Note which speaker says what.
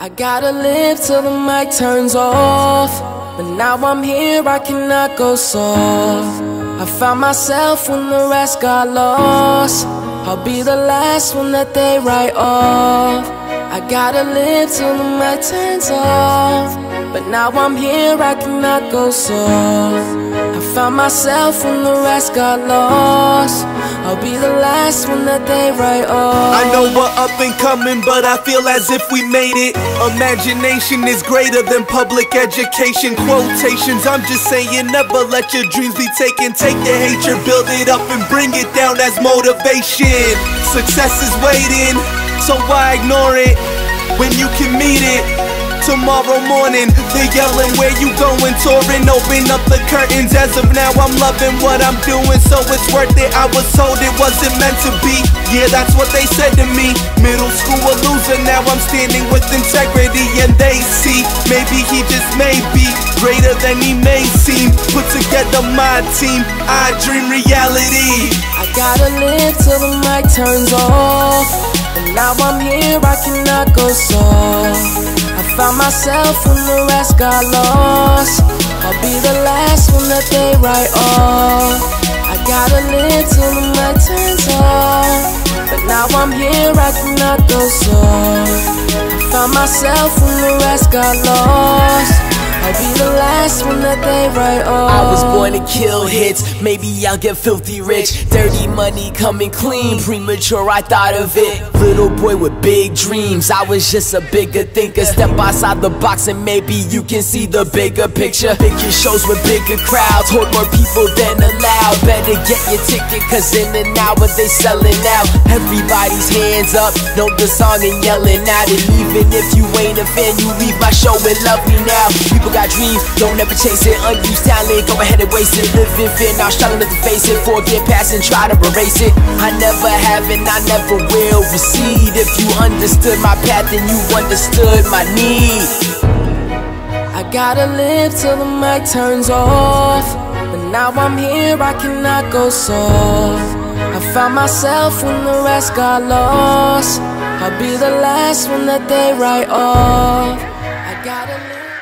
Speaker 1: I gotta live till the mic turns off. But now I'm here, I cannot go soft. I found myself when the rest got lost. I'll be the last one that they write off. I gotta live till the mic turns off. But now I'm here, I cannot go soft. I found myself when the rest got lost. I'll be the last one that they write off.
Speaker 2: I know we're up and coming, but I feel as if we made it. Imagination is greater than public education. Quotations, I'm just saying, never let your dreams be taken. Take the hatred, build it up, and bring it down as motivation. Success is waiting, so why ignore it when you can meet it? Tomorrow morning. They're yelling, Where you going? Touring, open up the curtains. As of now, I'm loving what I'm doing, so it's worth it. I was told it wasn't meant to be. Yeah, that's what they said to me. Middle school a loser, now I'm standing with integrity, and they see maybe he just may be greater than he may seem. Put together my team, I dream reality.
Speaker 1: I gotta live till the mic turns off. And now I'm here, I cannot go soft. Found myself when the rest got lost. I'll be the last one that they write off. I gotta live till the mic turns off. But now I'm here, I cannot go soft. I found myself when the rest got lost. Be the last one that they write off.
Speaker 3: I was born to kill hits, maybe I'll get filthy rich. Dirty money coming clean, premature, I thought of it. Little boy with big dreams, I was just a bigger thinker. Step outside the box and maybe you can see the bigger picture. Bigger shows with bigger crowds, hold more people than allowed. Better get your ticket, cause in an hour they selling out. Everybody's hands up, know the song and yelling out. And even if you ain't a fan, you leave my show and love me now. People got dreams, don't ever chase it. Unused talent, go ahead and waste it. Live in fear, now struggling to face it. Forget past and try to erase it. I never have and I never will recede. If you understood my path, then you understood my need.
Speaker 1: I gotta live till the mic turns off. But now I'm here, I cannot go soft. I found myself when the rest got lost. I'll be the last one that they write off. I gotta